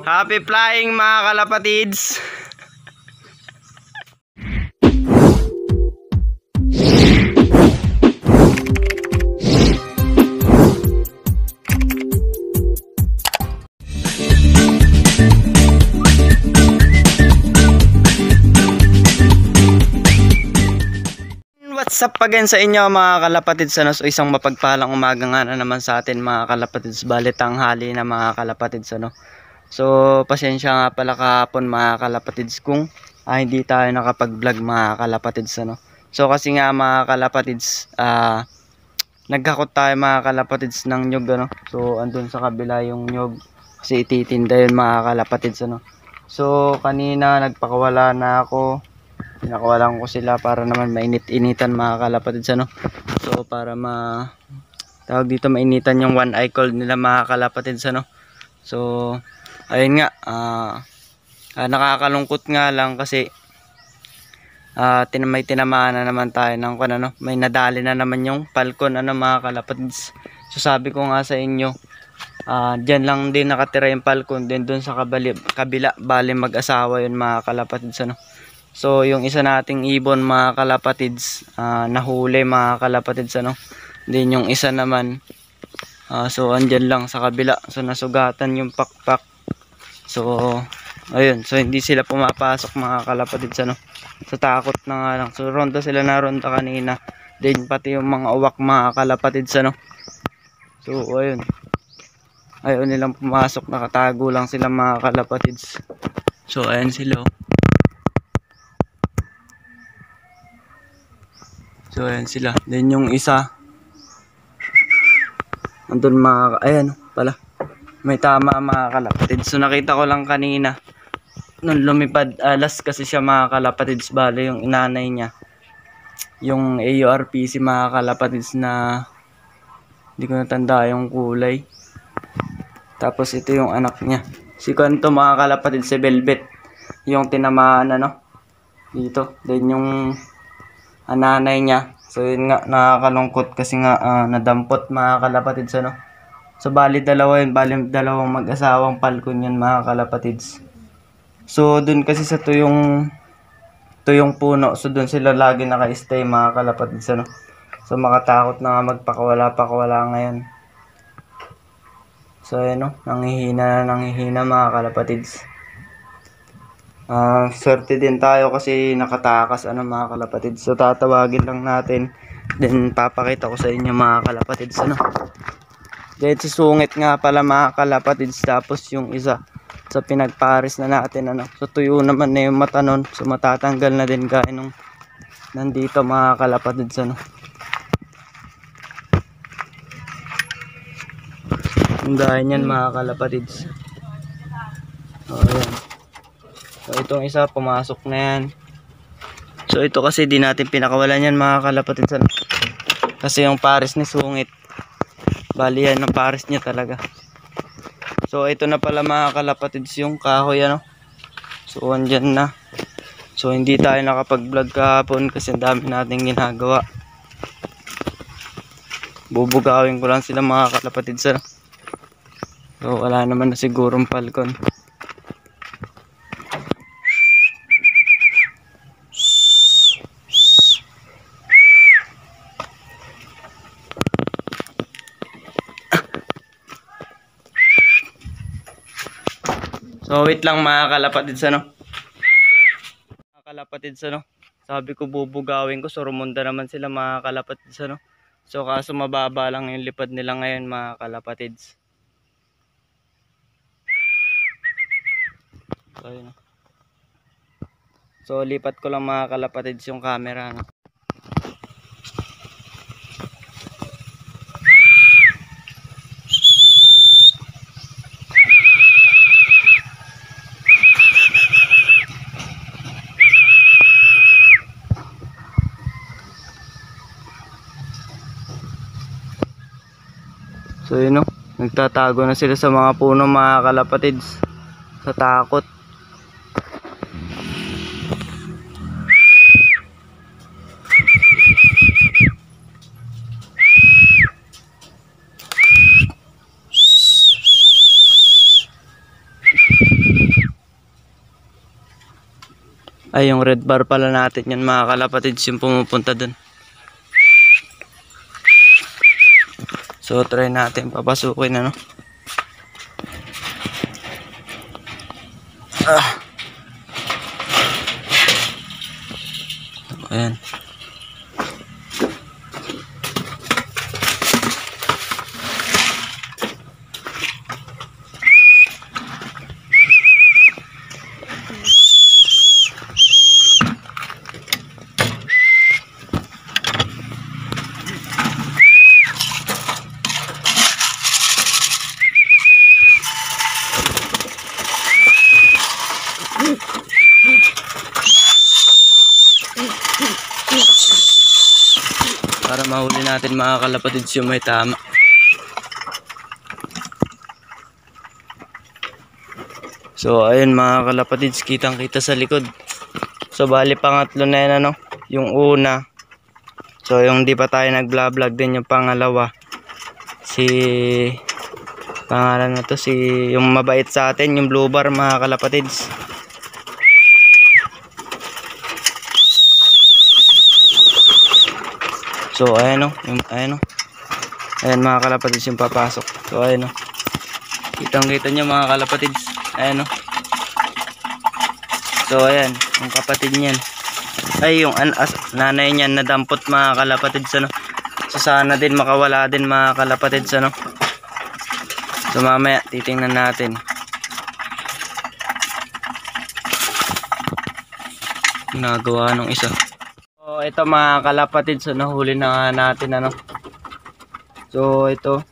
Happy flying mga kalapatids! What's up again sa inyo mga kalapatids ano? So isang mapagpalang umaga nga na naman sa atin mga kalapatids Bali tanghali na mga kalapatids ano? So pasensya nga pala kahapon mga kalapatids kung ah, hindi tayo nakapag-vlog mga kalapatids ano? So kasi nga mga kalapatids ah, nagkakot tayo mga kalapatids ng nyug ano? So andun sa kabila yung nyug kasi ititinda yun mga kalapatids ano? So kanina nagpakawala na ako Pinakawalan ko sila para naman mainit-initan mga kalapatids ano. So para ma tawag dito mainitan yung one eye cold nila mga kalapatids ano. So ayun nga ah ah, nakakalungkot nga lang kasi ah tin may tinamaan na naman tayo ng kung ano, may nadali na naman yung falcon ano mga kalapatids. So sabi ko nga sa inyo ah diyan lang din nakatira yung falcon din doon sa kabali, kabila bali mag-asawa yun mga kalapatids ano. So, yung isa nating ibon mga kalapatids, ah, nahuli mga kalapatids ano. Then yung isa naman, ah, so andyan lang sa kabila. So, nasugatan yung pakpak. So, ayun. So, hindi sila pumapasok mga kalapatids ano. So, takot na nga lang. So, ronda sila na ronda kanina. Then, pati yung mga uwak mga kalapatids ano. So, ayun. Ayaw nilang pumasok. Nakatago lang sila mga kalapatids. So, ayan sila oh. So ayan sila. Then yung isa andun mga ayan pala. May tama mga kalapatids. So nakita ko lang kanina nung lumipad alas kasi siya mga kalapatids bale yung inanay niya. Yung AURPC mga kalapatids na hindi ko natanda yung kulay. Tapos ito yung anak niya. Si Kanto mga kalapatids si Velvet. Yung tinamaan ano dito. Then yung ang nanay niya. So yun nga nakakalungkot kasi nga ah, nadampot mga kalapatids ano. So bali dalawa yun, bali dalawang mag-asawang palkon yun mga kalapatids. So dun kasi sa tuyong tuyong puno, so dun sila lagi naka-stay mga kalapatids ano. So makatakot na nga magpakawala-pakawala ngayon. So ayun no, nanghihina na nanghihina mga kalapatids. Ah, swerte din tayo kasi nakatakas ano mga kalapatids. So tatawagin lang natin. Then papakita ko sa inyo mga kalapatids ano. Dahil susungit nga pala mga kalapatids tapos yung isa sa pinagpares na natin ano. So tuyo naman na yung mata nun. So matatanggal na din gaya nung nandito mga kalapatids ano. Ang dahil yan mga kalapatids. O ayan. So itong isa pumasok na yan. So ito kasi di natin pinakawalan yan mga kalapatid sa Kasi yung pares ni sungit. Bali yan ang pares niya talaga. So ito na pala mga kalapatids yung kahoy ano. So andyan na. So hindi tayo nakapag-vlog kahapon kasi ang dami nating ginagawa. Bubugawin ko lang sila mga kalapatids ano. So wala naman na sigurong falcon. So wait lang mga kalapatids ano. Mga kalapatids ano. Sabi ko bubugawin ko so rumunda naman sila mga kalapatids ano. So kaso mababa lang yung lipad nila ngayon mga kalapatids. So oh. So lipat ko lang mga kalapatids yung camera no. nagtatago na sila sa mga puno mga kalapatids. Sa takot. Ay yung red bar pala natin yan mga kalapatids yung pumupunta dun. So, try natin papasukin ano. Ah. Ayan. Para mahuli natin mga kalapatids yung may tama. So ayun mga kalapatids, kitang kita sa likod. So bali pangatlo na yan ano, yung una. So yung di pa tayo nag-vlog din yung pangalawa. Si pangalan na to si yung mabait sa atin, yung blue bar mga kalapatids. So ayan o, yung, ayan o. Ayan mga kalapatids yung papasok. So ayan o. Kitang kita nyo mga kalapatids. Ayan o. So ayan, yung kapatid niyan. Ay yung an nanay niyan nadampot mga kalapatids ano. So sana din makawala din mga kalapatids ano. So mamaya titingnan natin. Nagawa nung isa. Ito mga kalapatid so nahuli na natin ano. So ito.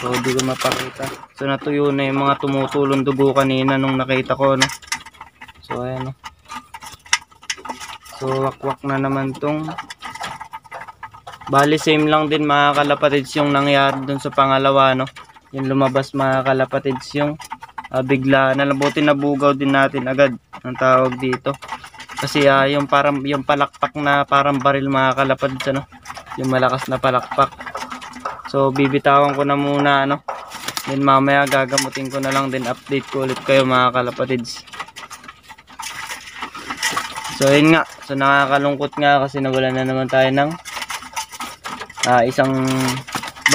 So di ko mapakita. So natuyo na yung mga tumutulong dugo kanina nung nakita ko no. So ayan no. So wakwak na naman tong Bali same lang din mga kalapatids yung nangyari dun sa pangalawa no. Yung lumabas mga kalapatids yung ah, bigla na labuti nabugaw din natin agad ang tawag dito. Kasi ah, yung parang yung palakpak na parang baril mga kalapatids ano. Yung malakas na palakpak. So bibitawan ko na muna ano. Then mamaya gagamutin ko na lang din update ko ulit kayo mga kalapatids. So yun nga. So nakakalungkot nga kasi nawala na naman tayo ng ah, isang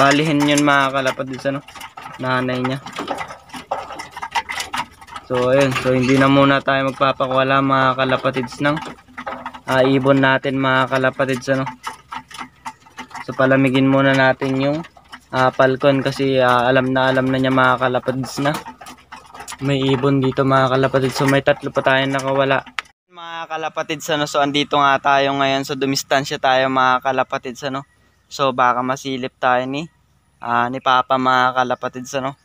balihin yun mga kalapatids ano. Nanay niya. So ayun. So hindi na muna tayo magpapakwala mga kalapatids ng ah, ibon natin mga kalapatids ano. So palamigin muna natin yung ah, palcon kasi ah, alam na alam na niya mga kalapatids na may ibon dito mga kalapatids. So may tatlo pa tayong nakawala. Mga kalapatids ano, so andito nga tayo ngayon. So dumistansya tayo mga kalapatids ano. So baka masilip tayo ni ah, ni Papa mga kalapatids ano.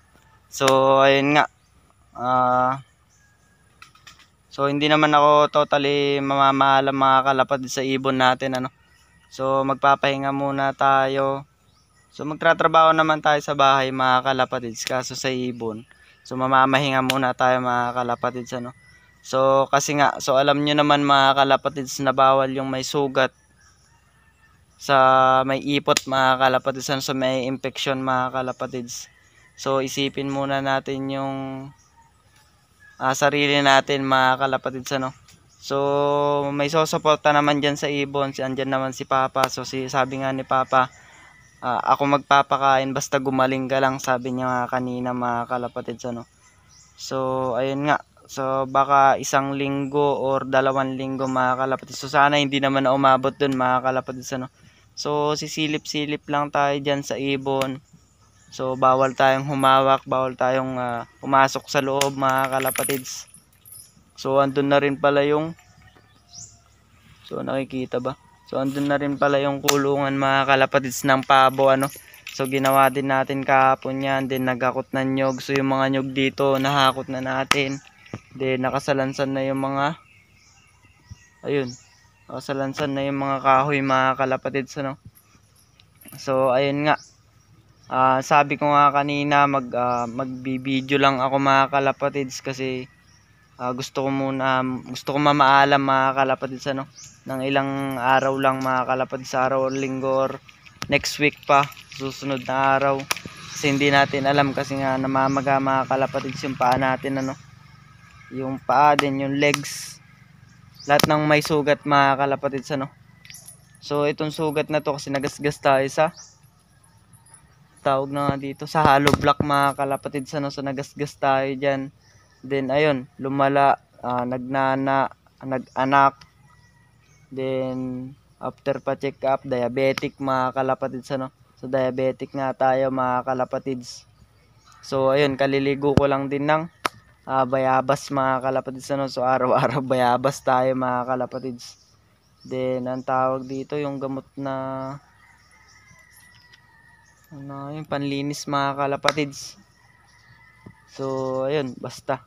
So ayun nga. Ah So hindi naman ako totally mamamahalang mga kalapatids sa ibon natin ano. So magpapahinga muna tayo. So magtratrabaho naman tayo sa bahay mga kalapatids kaso sa ibon. So mamamahinga muna tayo mga kalapatids ano. So kasi nga so alam niyo naman mga kalapatids na bawal yung may sugat sa may ipot mga kalapatids ano, so may infection mga kalapatids. So isipin muna natin yung ah, sarili natin mga kalapatids ano. So may sosuporta naman diyan sa ibon, si andyan naman si Papa. So si sabi nga ni Papa, ah, ako magpapakain basta gumaling ka lang sabi niya kanina mga kalapatids ano. So ayun nga. So baka isang linggo or dalawang linggo mga kalapatids. So sana hindi naman na umabot dun mga kalapatids ano. So sisilip-silip lang tayo diyan sa ibon. So bawal tayong humawak, bawal tayong ah, pumasok sa loob mga kalapatids. So andun na rin pala yung So nakikita ba? So andun na rin pala yung kulungan mga kalapatids ng pabo ano. So ginawa din natin kahapon yan, then nagakot ng nyog. So yung mga nyog dito nahakot na natin. Then nakasalansan na yung mga ayun. Nakasalansan na yung mga kahoy mga kalapatids ano. So ayun nga. Ah, sabi ko nga kanina mag ah, magbi-video lang ako mga kalapatids kasi ah, gusto ko muna gusto ko mamaalam mga kalapatids ano ng ilang araw lang mga kalapatids araw linggo next week pa susunod na araw. Kasi hindi natin alam kasi nga namamaga mga kalapatids yung paa natin ano. Yung paa din yung legs. Lahat ng may sugat mga kalapatids ano. So itong sugat na to kasi nagasgas tayo sa tawag na nga dito sa hollow block mga kalapatids ano. So nagasgas tayo dyan. Then ayun, lumala, ah, nagnana, nag-anak. Then after pa check up, diabetic mga kalapatids ano. So diabetic nga tayo mga kalapatids. So ayun, kaliligo ko lang din ng ah, bayabas mga kalapatids ano. So araw-araw bayabas tayo mga kalapatids. Then ang tawag dito yung gamot na ano yung panlinis mga kalapatids. So ayun, basta.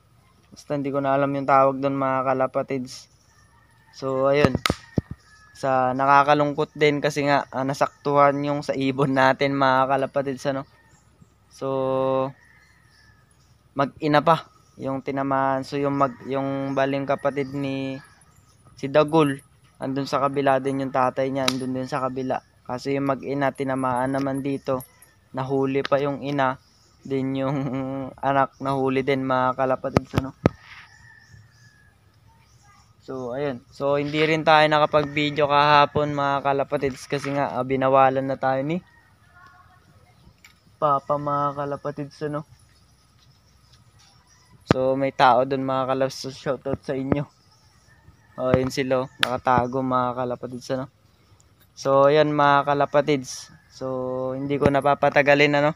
Basta hindi ko na alam yung tawag doon mga kalapatids. So ayun. Sa nakakalungkot din kasi nga ah, nasaktuhan yung sa ibon natin mga kalapatids ano. So mag-ina pa yung tinamaan. So yung mag yung baling kapatid ni si Dagul andun sa kabila din yung tatay niya andun din sa kabila. Kasi yung mag-ina tinamaan naman dito. Nahuli pa yung ina. Din yung anak nahuli din mga kalapatids ano. So, ayun. So, hindi rin tayo nakapag-video kahapon mga kalapatids kasi nga ah, binawalan na tayo ni Papa mga kalapatids ano. So, may tao doon mga kalapatids. So, shoutout sa inyo. O, yun sila. oh. Nakatago mga kalapatids ano. So, ayan mga kalapatids. So, hindi ko napapatagalin ano.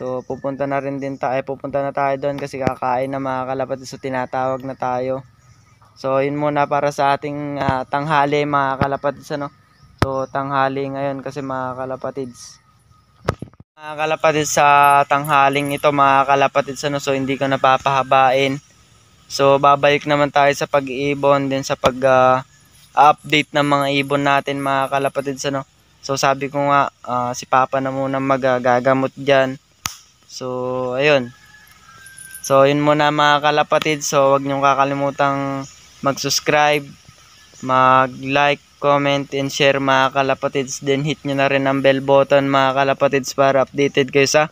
So, pupunta na rin din tayo. Pupunta na tayo doon kasi kakain na mga kalapatids. So, tinatawag na tayo. So, yun muna para sa ating ah, tanghali mga kalapatids ano. So, tanghali ngayon kasi mga kalapatids. Mga kalapatids sa tanghaling ito mga kalapatids ano. So, hindi ko napapahabain. So, babalik naman tayo sa pag-iibon din sa pag ah, update ng mga ibon natin mga kalapatids ano. So, sabi ko nga ah, si Papa na muna magagamot diyan. So, ayun. So, yun muna mga kalapatid. So, wag niyong kakalimutang mag-subscribe, mag-like, comment, and share mga kalapatids. Then, hit nyo na rin ang bell button mga kalapatids para updated kayo sa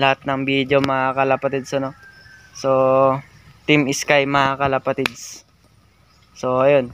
lahat ng video mga kalapatids. Ano? So, Team Sky mga kalapatids. So, ayun.